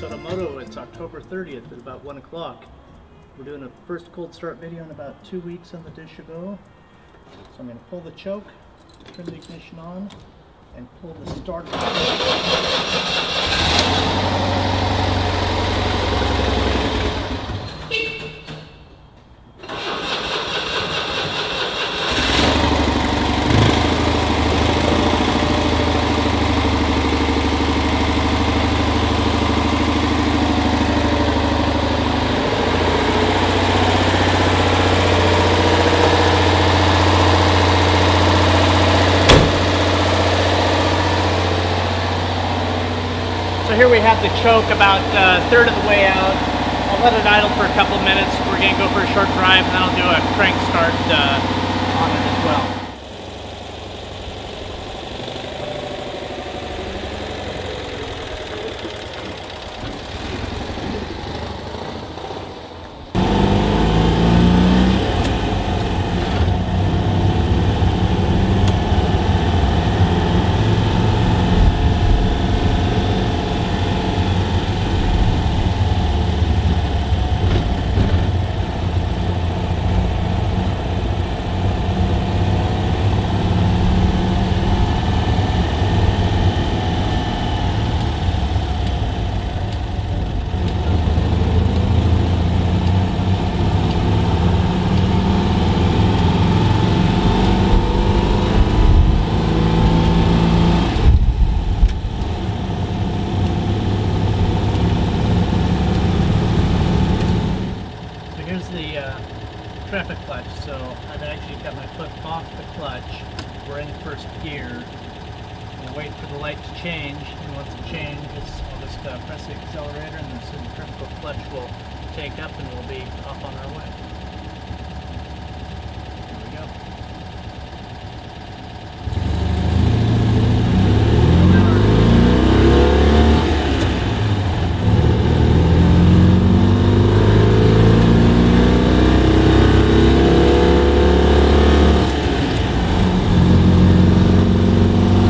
SODO Moto. It's October 30th at about 1 o'clock. We're doing a first cold start video in about two weeks on the Deux Chevaux. So I'm going to pull the choke, turn the ignition on, and pull the starter. So here we have the choke about uh, a third of the way out. I'll let it idle for a couple minutes. We're going to go for a short drive and then I'll do a crank start uh, on it as well. So here's the uh, Trafficlutch. So I've actually got my foot off the clutch. We're in first gear. We'll wait for the light to change. And once it changes, I'll just uh, press the accelerator and the centrifugal clutch will take up and we'll be off on our way. Here we go.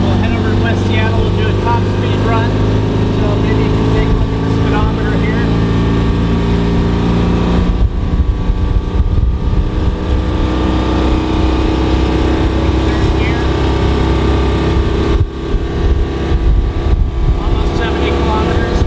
We'll head over to West Seattle. We'll do a top speed run. So maybe you can take a look at the speedometer here. Third gear. Almost 70 kilometers.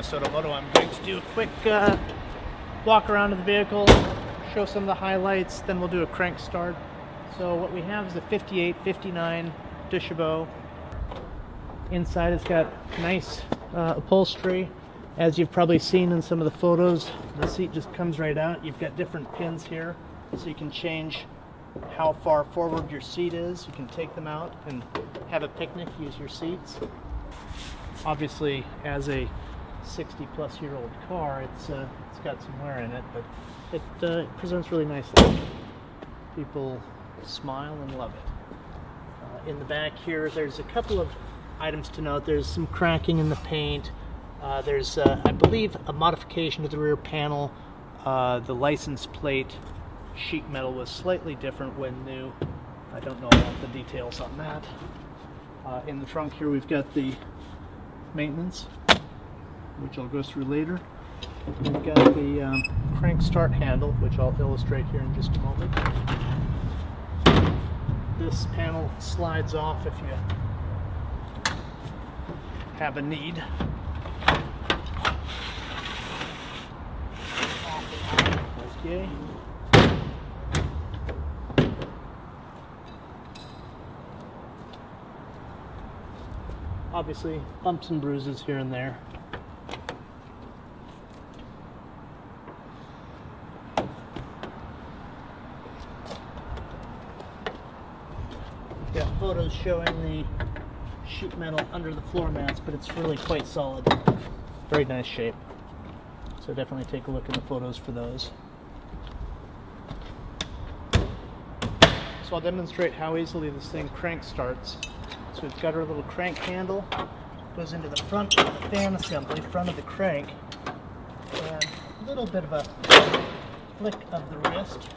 Adam SODO Moto. I'm going to do a quick uh, walk around of the vehicle, show some of the highlights, then we'll do a crank start. So what we have is a 58, 59 Deux Chevaux. Inside it's got nice uh, upholstery. As you've probably seen in some of the photos, the seat just comes right out. You've got different pins here, so you can change how far forward your seat is. You can take them out and have a picnic, use your seats obviously as a 60 plus year old car it's uh, it's got some wear in it but it uh, presents really nicely people smile and love it uh, in the back here there's a couple of items to note there's some cracking in the paint Uh, there's, uh, I believe, a modification to the rear panel. Uh, the license plate sheet metal was slightly different when new. I don't know all the details on that. In the trunk here, we've got the maintenance, which I'll go through later. We've got the um, crank start handle, which I'll illustrate here in just a moment. This panel slides off if you have a need. Okay. Obviously, bumps and bruises here and there. Got photos showing the sheet metal under the floor mats, but it's really quite solid. Very nice shape. So definitely take a look in the photos for those. So I'll demonstrate how easily this thing crank starts. So we've got our little crank handle, goes into the front of the fan assembly, front of the crank, and a little bit of a flick of the wrist.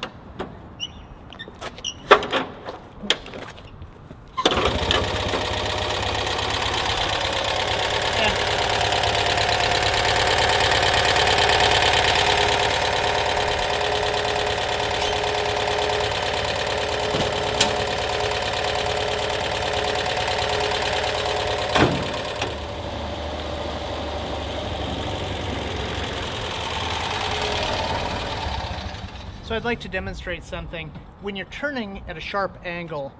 So I'd like to demonstrate something. When you're turning at a sharp angle,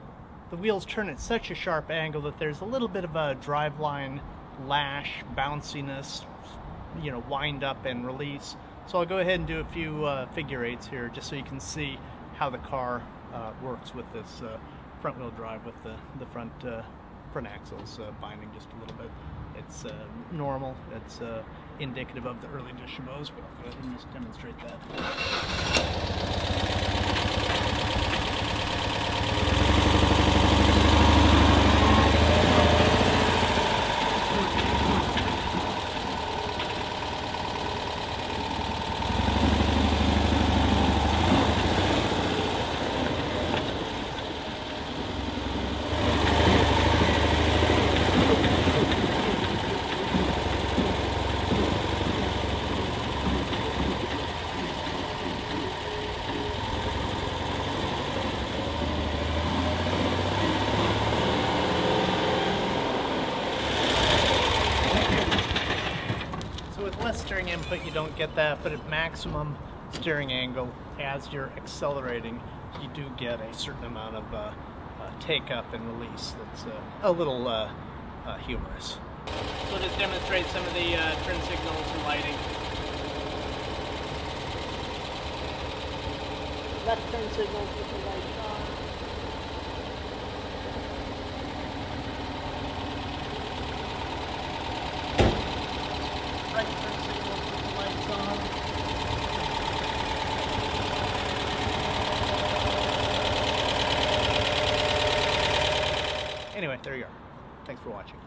the wheels turn at such a sharp angle that there's a little bit of a driveline lash, bounciness, you know, wind up and release. So I'll go ahead and do a few uh, figure eights here just so you can see how the car uh, works with this uh, front wheel drive with the, the front, uh, front axles uh, binding just a little bit. It's uh, normal, it's indicative of the early Dishabos, but I'll go ahead and just demonstrate that. So with less steering input, you don't get that, but at maximum steering angle, as you're accelerating, you do get a certain amount of uh, uh, take up and release that's uh, a little uh, uh, humorous. So just demonstrate some of the uh, turn signals and lighting. Left turn signals with the lights on. right turn signal with the lights on. Anyway, there you are. Thanks for watching.